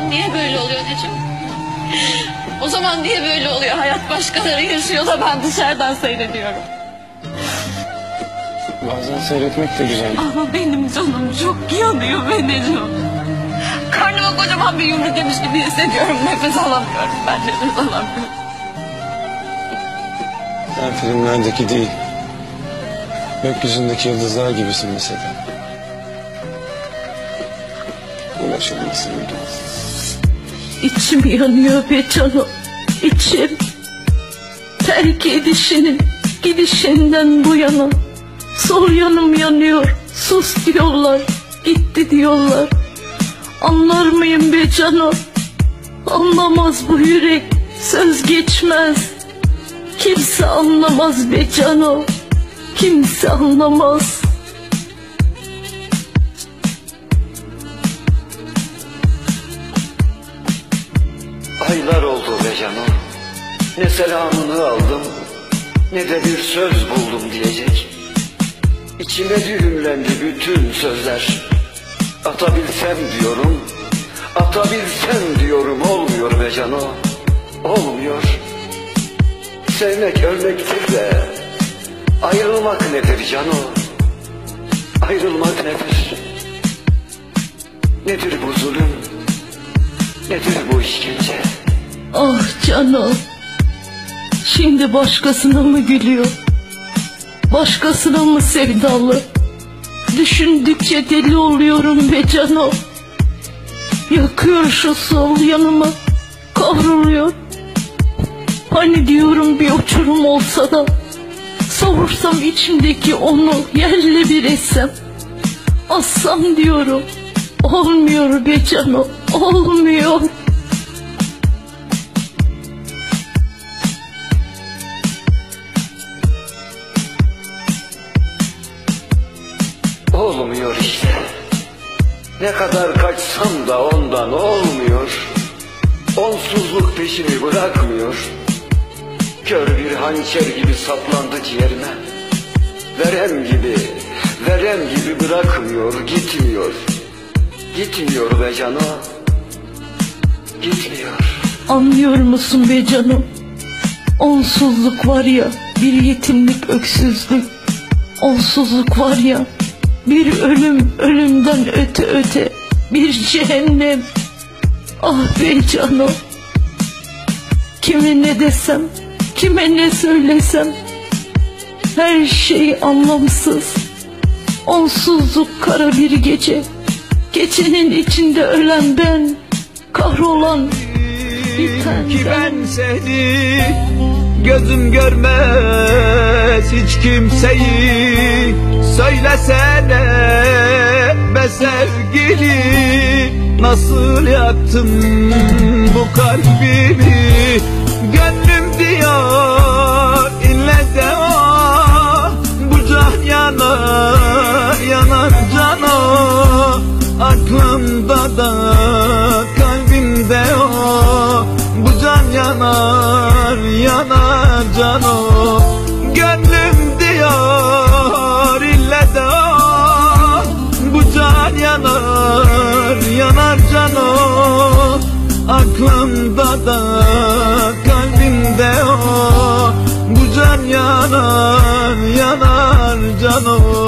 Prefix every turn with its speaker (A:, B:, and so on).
A: zaman niye böyle oluyor Necim? O zaman niye böyle oluyor? Hayat başkaları yaşıyor da ben dışarıdan seyrediyorum.
B: Bazen seyretmek de güzel.
A: Ama benim canım çok yanıyor be Necim. Karnıma kocaman bir yumruk yemiş gibi hissediyorum. Nefes alamıyorum ben nefes alamıyorum.
B: Sen filmlerdeki değil. Gökyüzündeki yıldızlar gibisin mesela. Ulaşılmasın
C: İçim yanıyor be canım. İçim. Terk edişinin gidişinden bu yana. Sol yanım yanıyor. Sus diyorlar. Gitti diyorlar. Anlar mıyım be canım? Anlamaz bu yürek. Söz geçmez. Kimse anlamaz be canım. Kimse anlamaz.
D: Aylar oldu be canım. Ne selamını aldım Ne de bir söz buldum diyecek. İçime düğümlendi bütün sözler. Atabilsem diyorum Atabilsem diyorum Olmuyor be canım Olmuyor. Sevmek ölmektir de Ayrılmak nedir canım? Ayrılmak nedir? Nedir bu zulüm Nedir bu işkence
C: Ah canım. Şimdi başkasına mı gülüyor? Başkasına mı sevdalı? Düşündükçe deli oluyorum be canım. Yakıyor şu sol yanımı. Kavruluyor. Hani diyorum bir uçurum olsa da savursam içimdeki onu yerle bir etsem. Assam diyorum. Olmuyor be canım. Olmuyor.
D: Olmuyor işte. Ne kadar kaçsam da ondan olmuyor. Onsuzluk peşimi bırakmıyor. Kör bir hançer gibi saplandı ciğerime. Verem gibi, verem gibi bırakmıyor, gitmiyor. Gitmiyor be cano.
C: Anlıyor musun be canım? Onsuzluk var ya bir yetimlik öksüzlük. Onsuzluk var ya bir ölüm ölümden öte öte bir cehennem. Ah be canım. Kime ne desem, kime ne söylesem her şey anlamsız. Onsuzluk kara bir gece. Gecenin içinde ölen ben, kahrolan biten
E: ki
C: ben.
E: seni Gözüm görmez hiç kimseyi Söylesene be sevgili. Nasıl yaktın bu kalbimi? Gönlüm diyor ille de o Bu can yanar yanar can o Aklımda da yanar yanar canım Gönlüm diyor ille de ah. bu can yanar yanar canım Aklımda da kalbimde o. Bu can yanar yanar canım